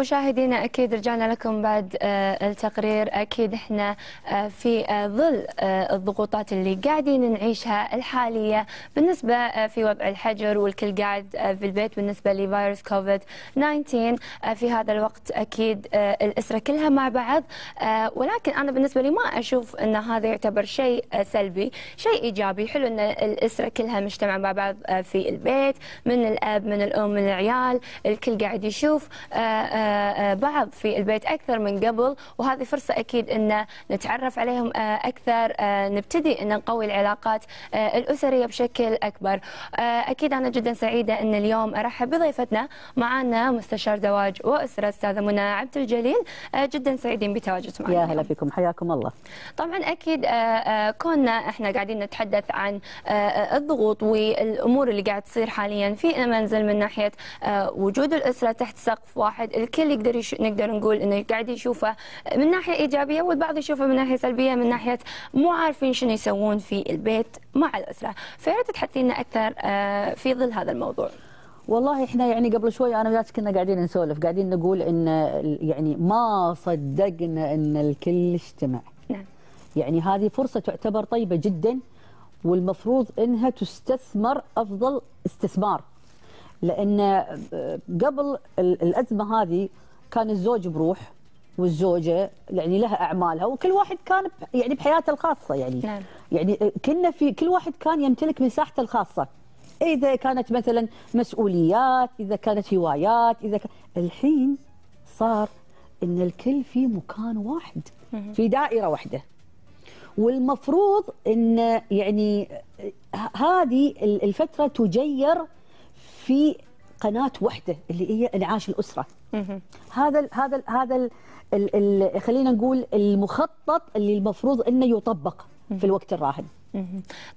مشاهدينا أكيد رجعنا لكم بعد آه، التقرير. أكيد إحنا آه، في آه، ظل الضغوطات اللي قاعدين نعيشها الحالية بالنسبة في وضع الحجر والكل قاعد في البيت. بالنسبة لفيروس كوفيد 19 آه، في هذا الوقت أكيد الأسرة كلها مع بعض ولكن أنا بالنسبة لي ما أشوف إن هذا يعتبر شيء سلبي شيء إيجابي. حلو إن الأسرة كلها مجتمعة مع بعض في البيت من الأب من الأم من العيال الكل قاعد يشوف بعض في البيت أكثر من قبل وهذه فرصة أكيد إن نتعرف عليهم آه، أكثر آه، نبتدي إن نقوي العلاقات آه، الأسرية بشكل أكبر. آه، أكيد أنا جدا سعيدة إن اليوم أرحب بضيفتنا. معنا مستشار زواج وأسرة أستاذة منى عبد الجليل آه، جدا سعيدين بتواجدك معنا يا. هلا فيكم حياكم الله. طبعا أكيد آه، آه، كنا إحنا قاعدين نتحدث عن آه، آه، الضغوط والأمور اللي قاعد تصير حاليا في المنزل من ناحية آه، وجود الأسرة تحت سقف واحد. الكل يقدر يش... نقدر نقول إنه قاعد يشوفه من ناحية إيجابية والبعض يشوفه من ناحية سلبية من ناحية مو عارفين شنو يسوون في البيت مع الأسرة. فيا ريت تحدثينا أكثر آه، في ظل هذا الموضوع. والله إحنا يعني قبل شوي أنا وياك كنا قاعدين نسولف قاعدين نقول إن يعني ما صدقنا إن الكل اجتمع نعم. يعني هذه فرصة تعتبر طيبة جدا والمفروض إنها تستثمر أفضل استثمار. لأن قبل ال- الأزمة هذه كان الزوج بروح والزوجة يعني لها أعمالها وكل واحد كان يعني بحياته الخاصة يعني. نعم. يعني كنا في كل واحد كان يمتلك مساحته الخاصة. إذا كانت مثلا مسؤوليات إذا كانت هوايات إذا ك... الحين صار إن الكل في مكان واحد في دائرة واحدة. والمفروض إن يعني هذه ال- الفترة تجير في قناة واحدة اللي هي إنعاش الأسرة. هذا ال هذا ال هذا ال ال ال خلينا نقول المخطط اللي المفروض إنه يطبق في الوقت الراهن.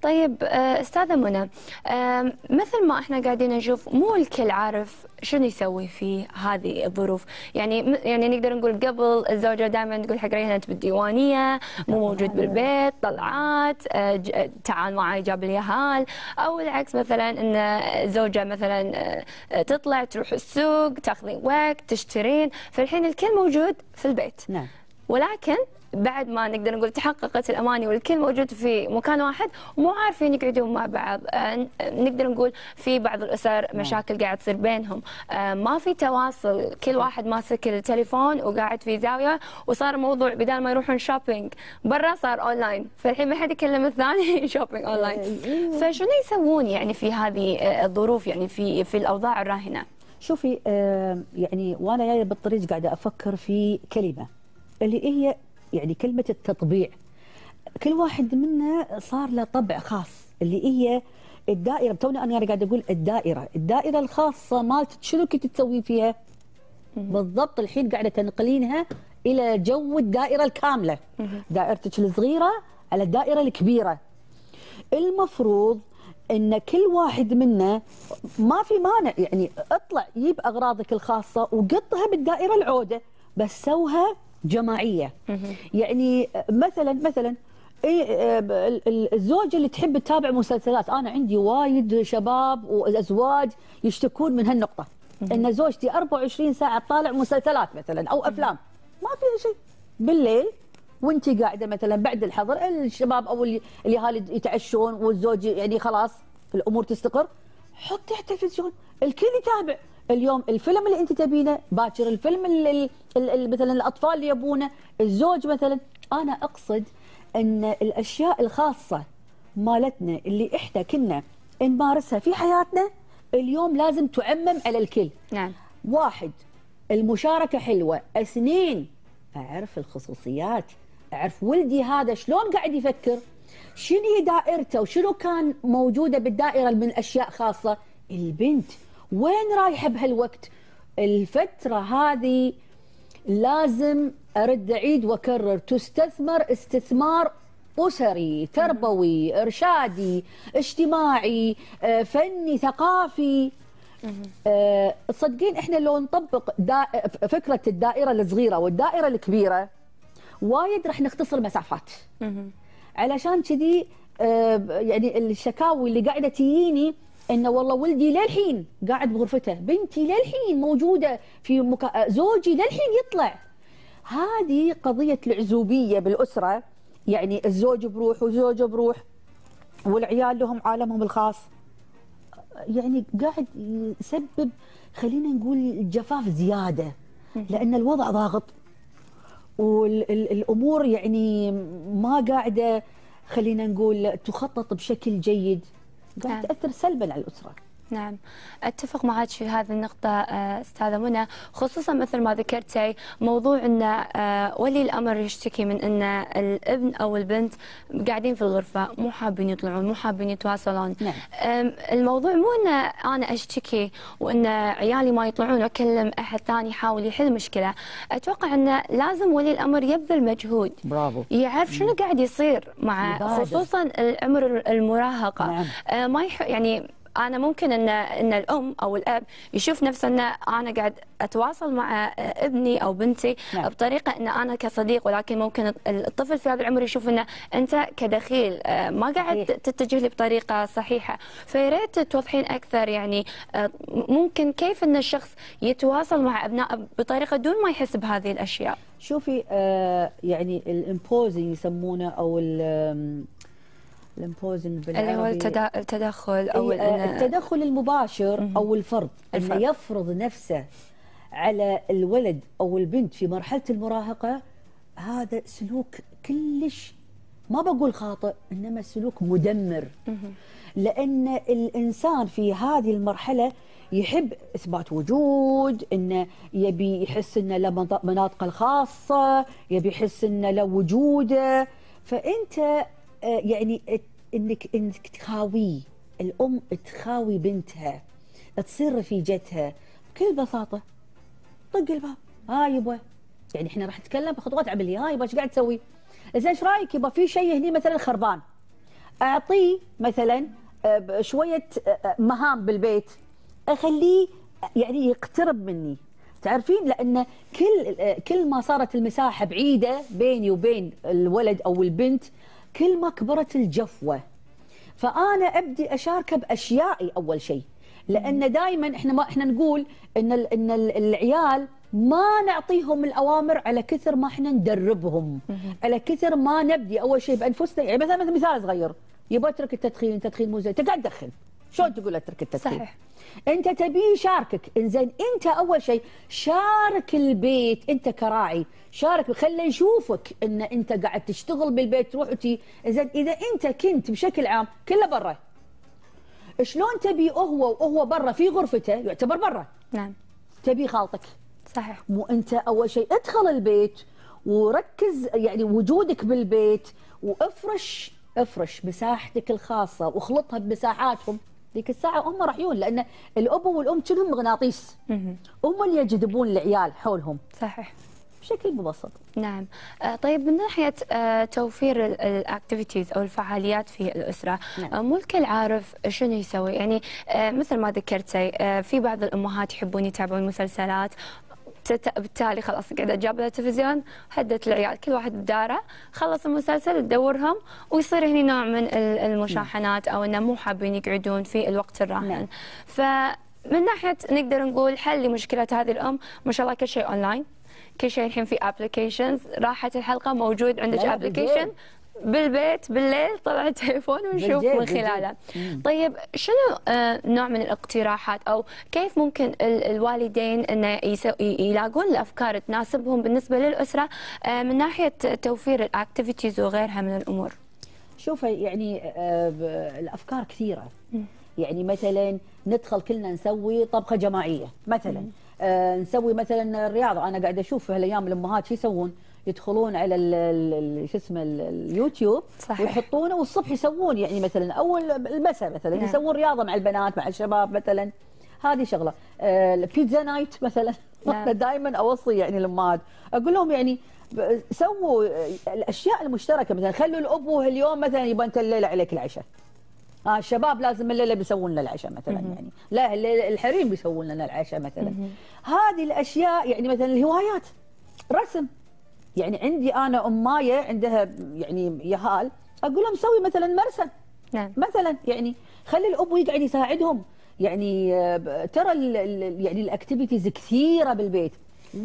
طيب آه، أستاذة منى آم، مثل ما إحنا قاعدين نشوف مو الكل عارف شنو يسوي في هذه الظروف. يعني يعني نقدر نقول قبل الزوجة دائما تقول حق ريهنا أنت بالديوانية مو موجود بالبيت طلعات آه، آه، تعال معي جاب لي هال أو العكس مثلا إن الزوجه مثلا آه، تطلع تروح السوق تاخذين وقت تشترين فالحين الكل موجود في البيت. نعم. ولكن بعد ما نقدر نقول تحققت الاماني والكل موجود في مكان واحد ومو عارفين يقعدون مع بعض. آه، نقدر نقول في بعض الأسر مشاكل قاعد تصير بينهم. آه، ما في تواصل. كل واحد ماسك التليفون وقاعد في زاوية وصار الموضوع بدال ما يروحون shopping برا صار اونلاين فالحين ما حد يكلم الثاني shopping online فشنو يسوون يعني في هذه آه، الظروف يعني في في الأوضاع الراهنة؟ شوفي يعني وأنا جاية بالطريق قاعدة أفكر في كلمة اللي هي يعني كلمة التطبيع. كل واحد منا صار له طبع خاص اللي هي الدائرة توني أنا قاعدة أقول الدائرة. الدائرة الخاصة مالتك شنو كنت تسوي فيها؟ بالضبط الحين قاعدة تنقلينها إلى جو الدائرة الكاملة. دائرتك الصغيرة على الدائرة الكبيرة. المفروض إن كل واحد منا ما في مانع يعني اطلع جيب أغراضك الخاصة وقطها بالدائرة العودة بس سوها جماعية. يعني مثلا مثلا إيه، آه، ال- ال- الزوجه اللي تحب تتابع مسلسلات. أنا عندي وايد شباب وأزواج يشتكون من هالنقطة. إن زوجتي 24 ساعة تطالع مسلسلات مثلا أو أفلام. ما فيها شيء. بالليل وانت قاعدة مثلا بعد الحظر الشباب أو اللي الأهالي يتعشون والزوج يعني خلاص الأمور تستقر. حطي على التلفزيون. الكل يتابع. اليوم الفيلم اللي انت تبينه باكر الفيلم اللي اللي مثلا الأطفال اللي يبونه الزوج مثلا. أنا أقصد إن الأشياء الخاصة مالتنا اللي إحنا كنا نمارسها في حياتنا اليوم لازم تعمم على الكل. نعم. واحد المشاركة حلوة. اثنين أعرف الخصوصيات أعرف ولدي هذا شلون قاعد يفكر شنو هي دائرته وشنو كان موجودة بالدائرة من أشياء خاصة. البنت وين رايحة بهالوقت؟ الفترة هذه لازم أرد أعيد وأكرر. تستثمر استثمار أسري تربوي إرشادي اجتماعي آه، فني ثقافي. آه، تصدقين إحنا لو نطبق فكرة الدائرة الصغيرة والدائرة الكبيرة وايد راح نختصر مسافات. علشان كذي آه، يعني الشكاوي اللي قاعدة تجيني إنه والله ولدي للحين قاعد بغرفته بنتي للحين موجودة في مكا... زوجي للحين يطلع. هذه قضية العزوبية بالأسرة. يعني الزوج بروح وزوجه بروح والعيال لهم عالمهم الخاص. يعني قاعد يسبب خلينا نقول جفاف زيادة لأن الوضع ضاغط. والامور يعني ما قاعدة خلينا نقول تخطط بشكل جيد. قاعد نعم. تأثر سلبا على الأسرة نعم. أتفق معك في هذه النقطة آه، أستاذة منى. خصوصا مثل ما ذكرتي موضوع إن آه، ولي الأمر يشتكي من إن الابن أو البنت قاعدين في الغرفة مو حابين يطلعون مو حابين يتواصلون. نعم. الموضوع مو إن أنا أشتكي وإن عيالي ما يطلعون واكلم أحد ثاني يحاول يحل مشكلة. أتوقع إن لازم ولي الأمر يبذل مجهود. برافو. يعرف شنو قاعد يصير مع. خصوصا العمر المراهقة. نعم. آه، ما يح... يعني أنا ممكن ان إن الأم أو الأب يشوف نفسه إن أنا قاعد أتواصل مع ابني أو بنتي نعم. بطريقة إن أنا كصديق ولكن ممكن الطفل في هذا العمر يشوف انه أنت كدخيل آه، ما قاعد. تتجه لي بطريقة صحيحة فياريت توضحين أكثر يعني آه، ممكن كيف إن الشخص يتواصل مع ابنائه بطريقة دون ما يحس بهذه الأشياء شوفي آه يعني ال imposing يسمونه أو ال imposing اللي هو بالعربي. التدا- التدخل أو إيه، التدخل المباشر أو الفرض. إنه. يفرض نفسه على الولد أو البنت في مرحلة المراهقة هذا سلوك كلش ما بقول خاطئ إنما سلوك مدمر. لأن الإنسان في هذه المرحلة يحب إثبات وجود إنه يبي يحس إنه له مناطقة الخاصة يبي يحس إنه له وجوده. فأنت يعني إت- إنك إنك تخاويه الأم تخاوي بنتها تصير رفيجتها بكل بساطة. طق الباب. ها يبا. يعني إحنا راح نتكلم بخطوات عملية. ها يبا إيش قاعد تسوي؟ زين إيش رأيك يبا؟ في شيء هني مثلا خربان. اعطيه مثلا آه، شوية آه، مهام بالبيت. أخليه يعني يقترب مني. تعرفين؟ لأن كل آه، كل ما صارت المساحة بعيدة بيني وبين الولد أو البنت كل ما كبرت الجفوة. فأنا أبدي أشاركه بأشيائي أول شيء. لأن دائما إحنا ما إحنا نقول إن ال- إن ال- العيال ما نعطيهم الأوامر على كثر ما إحنا ندربهم. على كثر ما نبدي أول شيء بأنفسنا. يعني مثلا مثلا مثال صغير. يبغى اترك التدخين التدخين مو زين. تقعد تدخن. شلون تقول أترك التدخين صحيح. أنت تبيه يشاركك. إنزين أنت أول شيء شارك البيت أنت كراعي. شارك خلي يشوفك إن أنت قاعد تشتغل بالبيت تروح وتي. إنزين إذا أنت كنت بشكل عام كله برا. شلون تبي هو وهو برا؟ في غرفته يعتبر برا. نعم. تبي خالتك صحيح. مو أنت أول شيء. ادخل البيت وركز يعني وجودك بالبيت وافرش افرش مساحتك الخاصة واخلطها بمساحاتهم. ذيك الساعة هم راح يجون لأن الأب والأم كلهم مغناطيس. هم اللي يجذبون العيال حولهم. صحيح. بشكل مبسط. نعم. آه، طيب من ناحية آه، توفير ال activities أو الفعاليات في الأسرة نعم. آه، مو الكل عارف شنو يسوي؟ يعني مثل ما ذكرتي في بعض الأمهات يحبون يتابعون مسلسلات بالتالي خلاص قاعدة جاب لها التلفزيون هدت العيال كل واحد بداره خلص المسلسل تدورهم ويصير هنا نوع من ال- المشاحنات أو أنه مو حابين يقعدون في الوقت الراهن نعم. فمن ناحية نقدر نقول حل لمشكلة هذه الأم ما شاء الله كل شيء أونلاين كل شيء الحين في applications راحت الحلقة موجود عندك application. بالبيت بالليل طلع التليفون ونشوف من. خلاله. طيب شنو آه، نوع من الاقتراحات؟ أو كيف ممكن ال- الوالدين ي- يلاقون الأفكار تناسبهم بالنسبة للأسرة آه، من ناحية توفير الاكتيفيتيز وغيرها من الأمور؟ شوفي يعني آه، الأفكار كثيرة. يعني مثلا ندخل كلنا نسوي طبخة جماعية مثلا. نسوي مثلا الرياضة. أنا قاعدة أشوف هالأيام الأمهات شو يسوون؟ يدخلون على شو اسمه ال- اليوتيوب صحيح. ويحطونه والصبح يسوون يعني مثلا أول المساء مثلا نعم. يسوون رياضة مع البنات مع الشباب مثلا. هذه شغلة. آه البيتزا نايت مثلا. نعم. أنا دائما أوصي يعني الامهات أقول لهم يعني سووا آه، الأشياء المشتركة مثلا. خلوا الأب اليوم مثلا يبغى انت الليلة عليك العشاء. آه الشباب لازم الليلة بيسوون لنا العشاء مثلا يعني. لا الحريم بيسوون لنا العشاء مثلا. هذه الأشياء يعني مثلا الهوايات. رسم. يعني عندي أنا امايه عندها يعني يهال أقول لهم سوي مثلا مرسم نعم. مثلا يعني خلي الأب يقعد يساعدهم. يعني آه، ترى ال- ال- يعني ال activities كثيرة بالبيت.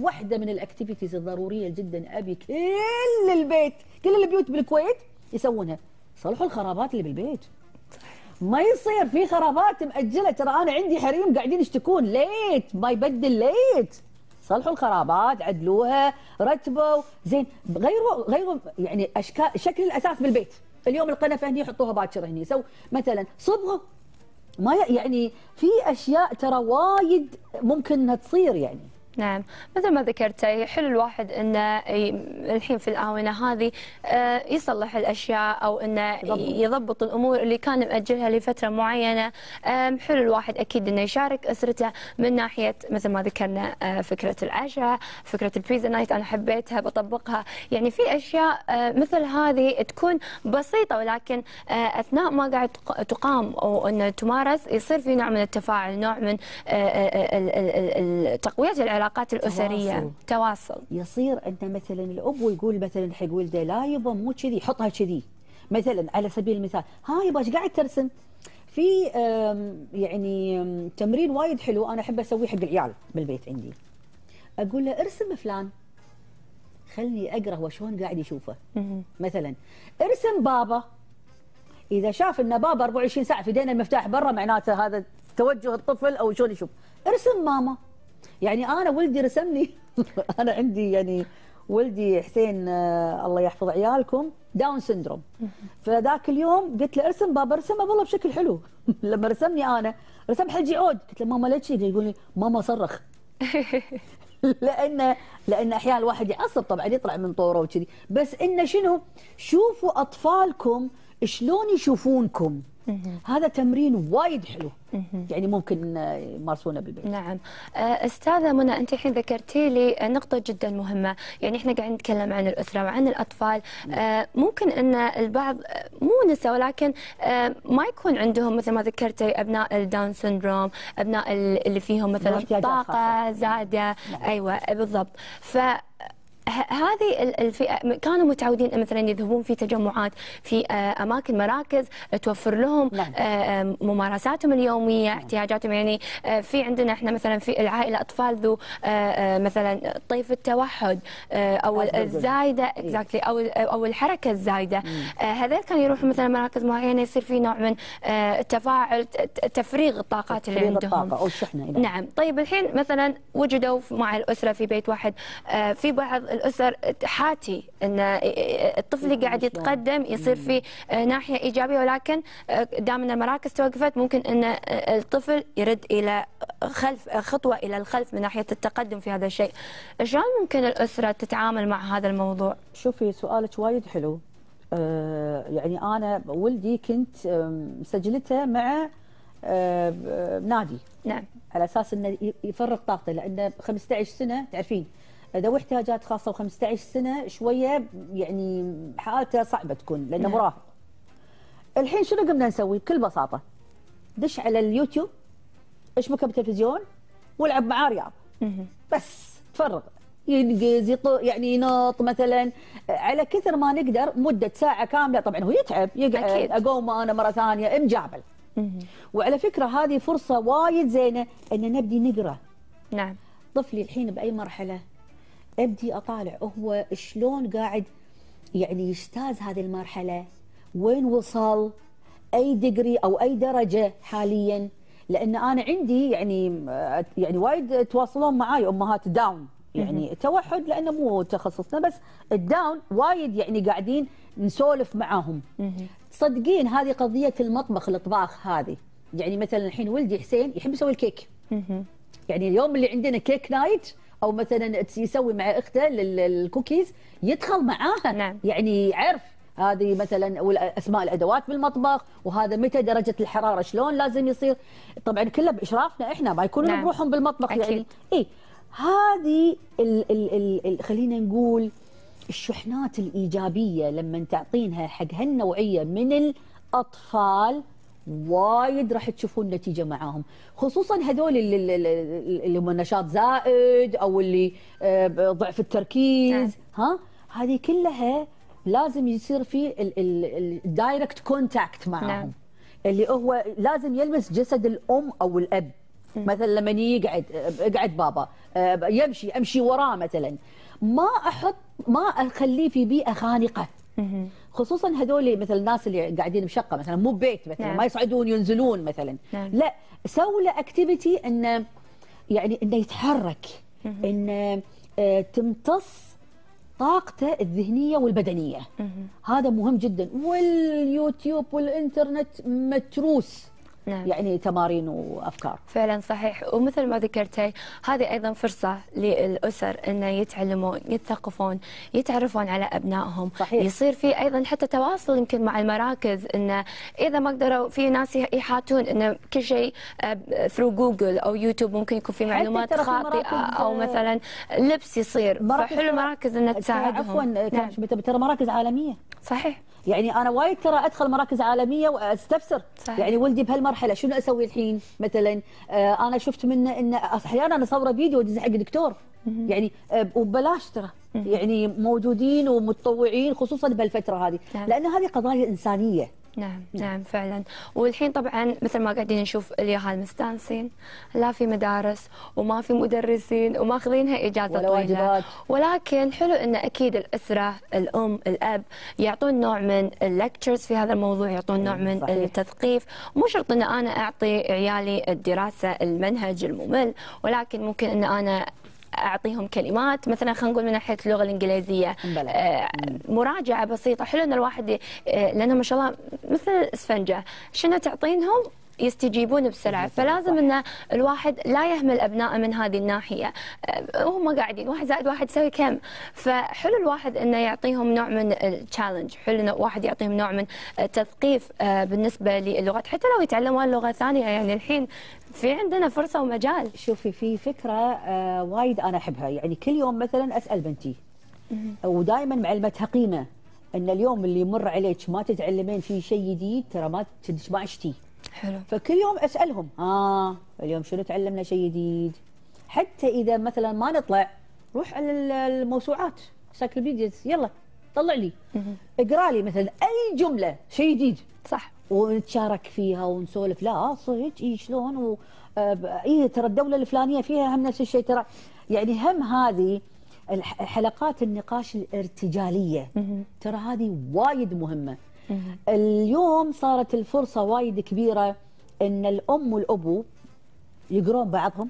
واحدة من ال activities الضرورية جدا أبي كل البيت كل البيوت بالكويت يسوونها. صلحوا الخرابات اللي بالبيت. ما يصير في خرابات مأجلة. ترى أنا عندي حريم قاعدين يشتكون. light ما يبدل light. صلحوا الخرابات عدلوها رتبوا زين غيروا غيروا يعني اشكال شكل الأساس بالبيت. اليوم القنفه هني يحطوها باكر هني. سو مثلا صبغوا. ما يعني في أشياء ترى وايد ممكن إنها تصير يعني. نعم. مثل ما ذكرتي حلو الواحد انه الحين في الآونة هذه آه، يصلح الأشياء أو انه يضبط. الأمور اللي كان مأجلها لفترة معينة. آم، حلو الواحد أكيد إنه يشارك أسرته من ناحية مثل ما ذكرنا آه، فكرة العشاء فكرة البيزا نايت أنا حبيتها بطبقها. يعني في أشياء آه، مثل هذه تكون بسيطة ولكن آه، أثناء ما قاعد تق- تقام أو إنه تمارس يصير في نوع من التفاعل نوع من آه، آه، العلاقات الأسرية. تواصل. تواصل. يصير انت مثلا الأب يقول مثلا حق ولده لا يبا مو كذي حطها كذي. مثلا على سبيل المثال ها يبا إيش قاعد ترسم؟ في يعني تمرين وايد حلو أنا أحب أسويه حق العيال بالبيت عندي. أقول له ارسم فلان. خلني أقرأ هو شلون قاعد يشوفه. مثلا ارسم بابا. إذا شاف إن بابا 24 ساعة في ايدينا المفتاح برا معناته هذا توجه الطفل أو شلون يشوف. ارسم ماما. يعني أنا ولدي رسم لي أنا عندي يعني ولدي حسين آه الله يحفظ عيالكم داون سندروم فذاك اليوم قلت له ارسم بابا رسمه والله بشكل حلو. لما رسمني أنا رسم حجي عود. قلت له ماما ليش كذي؟ يقول لي ماما صرخ. لأن لأن أحيانا الواحد يعصب طبعا يطلع من طوره وكذي. بس إنه شنو؟ شوفوا أطفالكم شلون يشوفونكم؟ هذا تمرين وايد حلو. يعني ممكن آه، يمارسونه بالبيت. نعم. آه، أستاذة منى أنت الحين ذكرتي لي نقطة جدا مهمة. يعني إحنا قاعدين نتكلم عن الأسرة وعن الأطفال. آه، ممكن أن البعض آه، مو نسى ولكن آه، ما يكون عندهم مثل ما ذكرتي أبناء الداون سندروم أبناء ال- اللي فيهم مثلا طاقة خاصة. زايدة. أيوه بالضبط. ف هذه ال- الفئة كانوا متعودين مثلا يذهبون في تجمعات في آه، أماكن مراكز توفر لهم نعم. آه، آه، ممارساتهم اليومية احتياجاتهم. يعني آه، في عندنا إحنا مثلا في العائلة أطفال ذو آه، آه، مثلا طيف التوحد آه، إيه. exactly أو أو الحركة الزايدة. آه، هذول كانوا يروحوا مثلا مراكز معينة يصير في نوع من آه، التفاعل تفريغ الطاقات اللي عندهم. الطاقة أو الشحنة نعم. طيب الحين مثلا وجدوا مع الأسرة في بيت واحد آه، في بعض الأسر حاتي أن آه، الطفل اللي قاعد شلون؟ يتقدم يصير في ناحية إيجابية ولكن آه، دام أن المراكز توقفت ممكن أن آه، الطفل يرد إلى خلف خطوة إلى الخلف من ناحية التقدم في هذا الشيء. شلون ممكن الأسرة تتعامل مع هذا الموضوع؟ شوفي سؤالك وايد حلو. آه يعني أنا ولدي كنت مسجلته مع نادي. نعم. على أساس إنه يفرغ طاقته لأنه 15 سنة تعرفين؟ ذوي احتياجات خاصة و15 سنة شوية يعني حالته صعبة تكون لأنه نعم. مراهق. الحين شنو قمنا نسوي بكل بساطة؟ دش على اليوتيوب اشبكه بالتلفزيون والعب معاه رياض. بس تفرغ ينقز. يعني ينط مثلا على كثر ما نقدر مدة ساعة كاملة طبعا هو يتعب يقعد أكيد. أقوم أنا مرة ثانية مجابل مهم. وعلى فكرة هذه فرصة وايد زينة إن نبدي نقرأ نعم طفلي الحين بأي مرحلة أبدي أطالع. هو شلون قاعد يعني يجتاز هذه المرحلة؟ وين وصل؟ أي degree أو أي درجة حاليا؟ لأن أنا عندي يعني يعني وايد يتواصلون معاي أمهات Down يعني التوحد لأنه مو تخصصنا بس ال Down وايد يعني قاعدين نسولف معاهم. تصدقين هذه قضية المطبخ الأطباخ هذه. يعني مثلا الحين ولدي حسين يحب يسوي الكيك. يعني اليوم اللي عندنا cake night أو مثلا يسوي مع أخته الكوكيز يدخل معاها نعم. يعني يعرف هذه مثلا أسماء الأدوات بالمطبخ وهذا متى درجة الحرارة شلون لازم يصير طبعا كله بإشرافنا إحنا ما يكونون نعم. بروحهم بالمطبخ أكيد. يعني اي هذه ال ال ال ال خلينا نقول الشحنات الإيجابية لما تعطينها حق هالنوعية من الأطفال وايد راح تشوفون نتيجة معاهم. خصوصا هذول اللي, اللي اللي هم نشاط زائد أو اللي آه، ضعف التركيز نعم. ها؟ هذه كلها لازم يصير في ال direct contact معهم نعم. اللي هو لازم يلمس جسد الأم أو الأب. مثلا لما يقعد اقعد بابا آه، يمشي امشي وراه مثلا. ما أحط ما أخليه في بيئة خانقة. خصوصا هذول مثل الناس اللي قاعدين بشقة مثلا مو ببيت مثلا نعم. ما يصعدون ينزلون مثلا. نعم. لا سووا له اكتيفيتي انه يعني إنه يتحرك انه آه، تمتص طاقته الذهنية والبدنية. هذا مهم جدا. واليوتيوب والإنترنت متروس. نعم. يعني تمارين وأفكار. فعلا صحيح. ومثل ما ذكرتي هذه أيضا فرصة للأسر انه يتعلمون يتثقفون يتعرفون على أبنائهم. صحيح. يصير في أيضا حتى تواصل يمكن مع المراكز انه إذا ما قدروا في ناس يحاتون انه كل شيء through Google أو يوتيوب ممكن يكون في معلومات خاطئة أو آه، مثلا لبس يصير. فحلو المراكز إنها تساعدهم. عفوا نعم. ترى مراكز عالمية. صحيح. يعني أنا وايد ترى أدخل مراكز عالمية وأستفسر. صحيح. يعني ولدي بهالمرحلة شنو أسوي الحين مثلا؟ آه أنا شفت منه إن أحيانا اصوره فيديو وادزه حق دكتور يعني آه وبلاش ترى. يعني موجودين ومتطوعين خصوصا بهالفترة هذه. نعم. لأن هذه قضايا إنسانية. نعم نعم. فعلا. والحين طبعا مثل ما قاعدين نشوف اليهال مستانسين. لا في مدارس وما في مدرسين وماخذينها إجازة ولا طويلة. واجبات. ولكن حلو إن أكيد الأسرة الأم الأب يعطون نوع من اللكتشرز في هذا الموضوع يعطون نوع من صحيح. التثقيف. مو شرط إن أنا أعطي عيالي الدراسة المنهج الممل ولكن ممكن إن أنا أعطيهم كلمات مثلا خلينا نقول من ناحية اللغة الإنجليزية. آه، مراجعة بسيطة. حلو إن الواحد آه، لأنه ما شاء الله مثل اسفنجه شنو تعطينهم؟ يستجيبون بسرعة. فلازم إن الواحد لا يهمل ابنائه من هذه الناحية. آه، هم قاعدين واحد زائد واحد يساوي كم؟ فحلو الواحد إنه يعطيهم نوع من التشالنج حلو إنه الواحد يعطيهم نوع من التثقيف آه، بالنسبة للغات. حتى لو يتعلمون لغة ثانية يعني الحين في عندنا فرصة ومجال. شوفي في فكرة آه وايد أنا أحبها. يعني كل يوم مثلا أسأل بنتي. ودائما معلمتها قيمه إن اليوم اللي يمر عليك ما تتعلمين فيه شيء جديد ترى ما تدش ما عشتي حلو. فكل يوم أسألهم. آه اليوم شنو تعلمنا شيء جديد؟ حتى إذا مثلا ما نطلع روح على ال- الموسوعات سايكلوبيديا يلا طلع لي. اقرأ لي مثلا أي جملة شيء جديد. صح. ونتشارك فيها ونسولف لا صدق إي شلون؟ و آه، إي ترى الدولة الفلانية فيها هم نفس الشيء ترى. يعني هم هذه حلقات النقاش الارتجالية. ترى هذه وايد مهمة. اليوم صارت الفرصة وايد كبيرة إن الأم والأبو يقرون بعضهم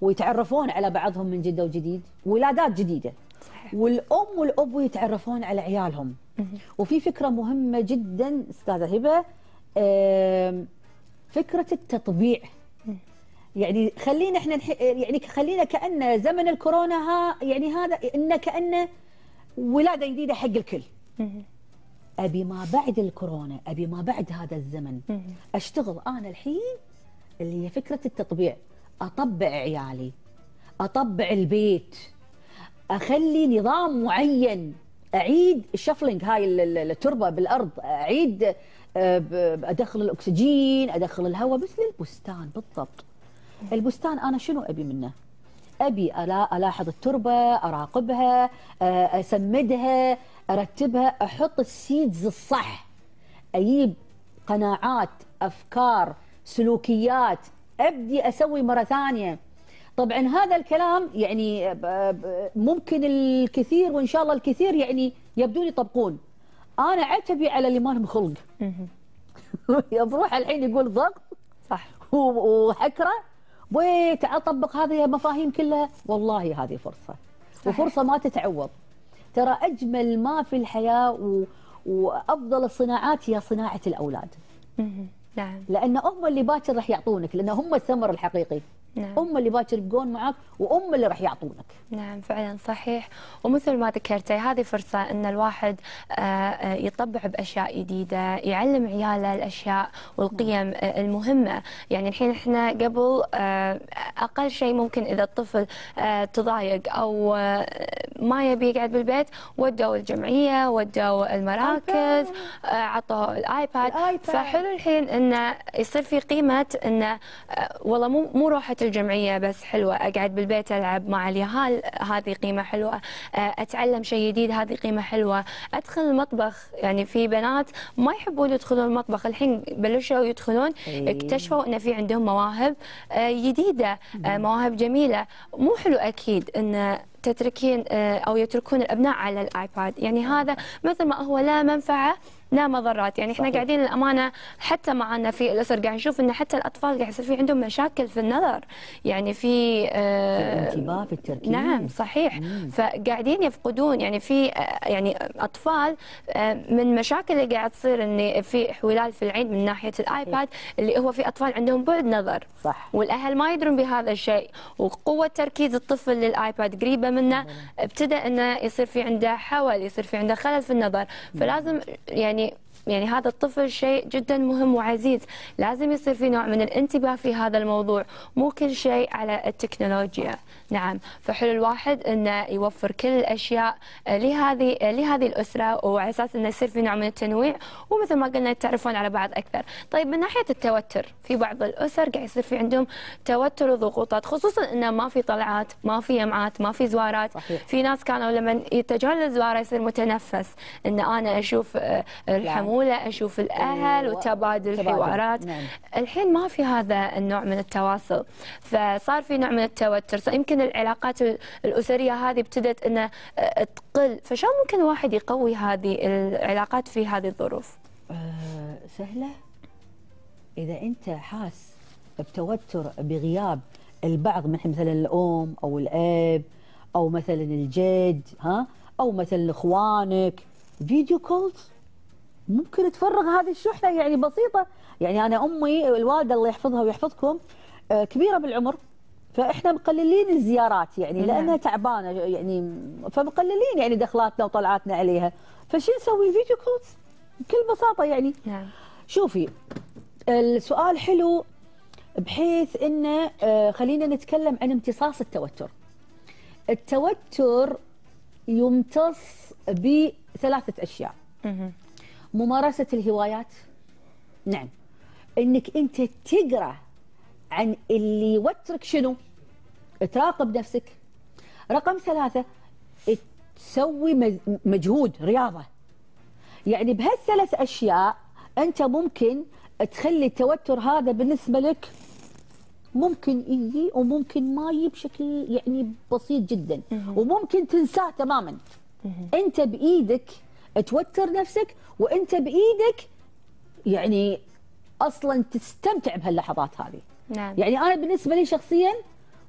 ويتعرفون على بعضهم من جدة وجديد ولادات جديدة. صحيح. والأم والاب يتعرفون على عيالهم. وفي فكرة مهمة جدا أستاذة هبة فكرة التطبيع. يعني خلينا إحنا يعني خلينا كانه زمن الكورونا ها يعني هذا انه كانه ولاده جديدة حق الكل. أبي ما بعد الكورونا أبي ما بعد هذا الزمن. أشتغل أنا الحين اللي هي فكرة التطبيع. أطبع عيالي أطبع البيت أخلي نظام معين. أعيد الشفلنج هاي ال- ال- التربة بالأرض. أعيد آه، أدخل الأكسجين أدخل الهواء مثل البستان بالضبط. البستان أنا شنو أبي منه؟ أبي ألاحظ التربة أراقبها آه، أسمدها أرتبها أحط السيدز الصح. أجيب قناعات أفكار سلوكيات. أبدي أسوي مرة ثانية. طبعا هذا الكلام يعني ب- ب- ممكن الكثير وإن شاء الله الكثير يعني يبدون يطبقون أنا عتبي على اللي ما لهم خلق. يروح الحين يقول ضغط صح. وحكره وي تعال طبق هذه المفاهيم كلها؟ والله هذه فرصة. صحيح. وفرصة ما تتعوض. ترى أجمل ما في الحياة و... وأفضل الصناعات هي صناعة الأولاد. مهم. نعم. لأن هم اللي باكر راح يعطونك لأن هم الثمر الحقيقي. نعم. هم اللي باكر يبقون معك وهم اللي راح يعطونك. نعم فعلا صحيح. ومثل ما ذكرتي هذه فرصة أن الواحد آه، آه، يطبع بأشياء جديدة يعلم عياله الأشياء والقيم آه، المهمة. يعني الحين إحنا قبل أقل شيء ممكن إذا الطفل تضايق أو آه، ما يبي يقعد بالبيت ودوا الجمعية ودوا المراكز عطوا الآيباد. الآيباد. فحلو الحين أنه يصير في قيمة أنه آه، والله مو مو روحة الجمعية بس حلوة أقعد بالبيت ألعب مع اليهال هذه قيمة حلوة. آه، أتعلم شيء جديد هذه قيمة حلوة. أدخل المطبخ. يعني في بنات ما يحبون يدخلون المطبخ. الحين بلشوا يدخلون إيه. اكتشفوا إن في عندهم مواهب آه، جديدة آه، مواهب جميلة. مو حلو أكيد إن تتركين آه، أو يتركون الأبناء على الآيباد. يعني هذا مثل ما هو لا منفعة لا مضرات. يعني إحنا صحيح. قاعدين الامانه حتى معنا في الأسر قاعد نشوف إن حتى الأطفال قاعد يصير في عندهم مشاكل في النظر. يعني في آه، الانتباه في التركيز. نعم صحيح. فقاعدين يفقدون يعني في آه، يعني أطفال آه، من مشاكل اللي قاعد تصير إن في احولال في العين من ناحية الآيباد اللي هو في أطفال عندهم بعد نظر. صح. والأهل ما يدرون بهذا الشيء. وقوة تركيز الطفل للآيباد قريبة منه ابتدى إنه يصير في عنده حول يصير في عنده خلل في النظر. فلازم يعني يعني هذا الطفل شيء جدا مهم وعزيز. لازم يصير في نوع من الانتباه في هذا الموضوع مو كل شيء على التكنولوجيا. نعم فحلو الواحد إنه يوفر كل الأشياء لهذه لهذه الأسرة وعلى أساس إنه يصير في نوع من التنويع ومثل ما قلنا يتعرفون على بعض أكثر. طيب من ناحية التوتر في بعض الأسر قاعد يصير في عندهم توتر وضغوطات خصوصا إنه ما في طلعات ما في يمعات ما في زوارات. صحيح. في ناس كانوا لما يتجهون للزواره يصير متنفس إن أنا أشوف آه، الحموله أشوف الأهل أيوة. وتبادل تبادل. الحوارات نعم. الحين ما في هذا النوع من التواصل فصار في نوع من التوتر. يمكن العلاقات ال- الأسرية هذه ابتدت إنها آه، تقل. فشلون ممكن الواحد يقوي هذه العلاقات في هذه الظروف؟ آه سهلة. إذا أنت حاس بتوتر بغياب البعض من مثلا الأم أو الأب أو مثلا الجد ها؟ أو مثلا إخوانك. فيديو كولز؟ ممكن تفرغ هذه الشحنة يعني بسيطة يعني أنا أمي الوالدة الله يحفظها ويحفظكم آه كبيرة بالعمر فإحنا مقللين الزيارات يعني نعم. لأنها تعبانة يعني فمقللين يعني دخلاتنا وطلعاتنا عليها فشو نسوي فيديو كولز بكل بساطة يعني نعم شوفي السؤال حلو بحيث انه آه، خلينا نتكلم عن امتصاص التوتر. التوتر يمتص بثلاثة أشياء. مهم. ممارسة الهوايات نعم إنك أنت تقرأ عن اللي يوترك شنو؟ تراقب نفسك. رقم ثلاثة تسوي مج- مجهود رياضة. يعني بهالثلاث أشياء أنت ممكن تخلي التوتر هذا بالنسبة لك ممكن يجي وممكن ما يجي بشكل يعني بسيط جدا وممكن تنساه تماما أنت بإيدك توتر نفسك وأنت بإيدك يعني أصلا تستمتع بهاللحظات هذه. نعم. يعني أنا بالنسبة لي شخصيا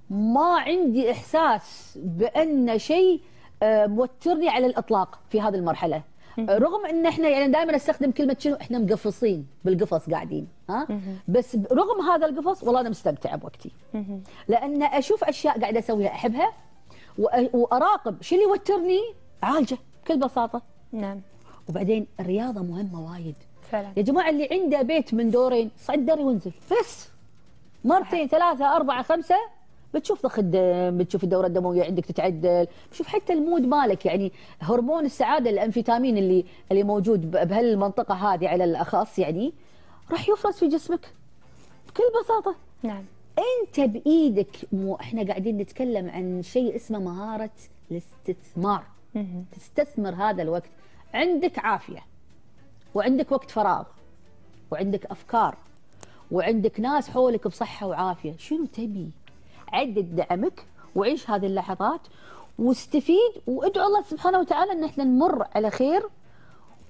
ما عندي إحساس بأن شيء آه، موترني على الإطلاق في هذه المرحلة. آه، رغم أن إحنا يعني دائما استخدم كلمة شنو؟ إحنا مقفصين بالقفص قاعدين ها؟ بس رغم هذا القفص والله أنا مستمتعه بوقتي. لأن أشوف أشياء قاعدة أسويها أحبها وأراقب شو اللي يوترني. اعالجه بكل بساطة. نعم. وبعدين الرياضة مهمة وايد. فعلا. يا جماعة اللي عنده بيت من دورين صعد دري وانزل. بس. مرتين ثلاثة أربعة خمسة بتشوف ضخ الدم بتشوف الدورة الدموية عندك تتعدل. بتشوف حتى المود مالك يعني هرمون السعادة الاندورفين اللي اللي موجود بهالمنطقة هذه على الأخص يعني راح يفرز في جسمك. بكل بساطة. نعم. أنت بإيدك مو إحنا قاعدين نتكلم عن شيء اسمه مهارة الاستثمار. تستثمر هذا الوقت. عندك عافية وعندك وقت فراغ وعندك أفكار وعندك ناس حولك بصحة وعافية. شنو تبي؟ عدد دعمك وعيش هذه اللحظات واستفيد وادعو الله سبحانه وتعالى إن إحنا نمر على خير.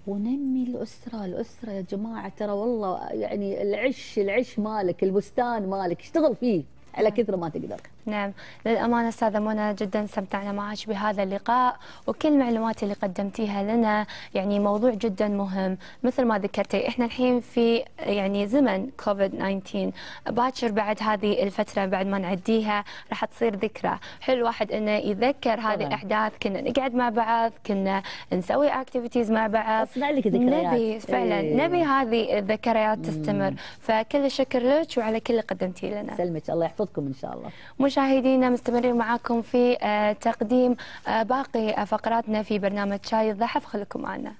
ونمي الأسرة الأسرة يا جماعة ترى والله يعني العش العش مالك البستان مالك اشتغل فيه. على كثر ما تقدر. نعم. للأمانة أستاذة منى جدا استمتعنا معك بهذا اللقاء وكل المعلومات اللي قدمتيها لنا يعني موضوع جدا مهم. مثل ما ذكرتي إحنا الحين في يعني زمن كوفيد 19 باكر بعد هذه الفترة بعد ما نعديها راح تصير ذكرى. حلو الواحد إنه يذكر هذه. الأحداث كنا نقعد مع بعض كنا نسوي activities مع بعض. لك ذكريات. نبي فعلا إيه. نبي هذه الذكريات تستمر. فكل الشكر لك وعلى كل اللي قدمتيه لنا. سلمك الله يحفظكم إن شاء الله. مشاهدينا مستمرين معاكم في آه، تقديم آه، باقي فقراتنا في برنامج شاي الضحف. خليكم معنا.